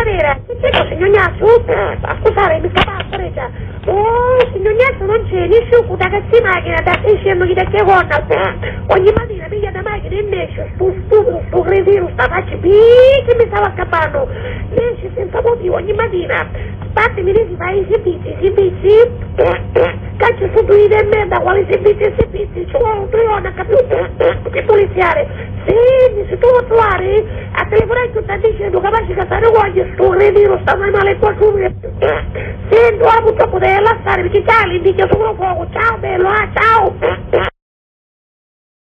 Signora Cameriera, che c'è signor Gnazzo? Ah, Scusate, mi sta passando, Oh, signor Gnazzo non c'è, nessuno da che si macchina, da che scemo chi da che gonna. Ogni mattina piglia la macchina e esce, sto stupido, sto cretino, sta faccia che mi stava scappando. Esce senza motivo ogni mattina. Spattemi si fa i servizi, i servizi. Caccia su due di merda, quali servizi e servizi? Vuole un trione, capito? Che poliziare. Sì, se tu vuoi trovare, a telefonare tu stai dicendo che stare guagli, sto cretino, sta mai male qua su. Sento, ah, purtroppo devi lasciare perché c'ha l'indice sul fuoco. Ciao bello, ah, ciao.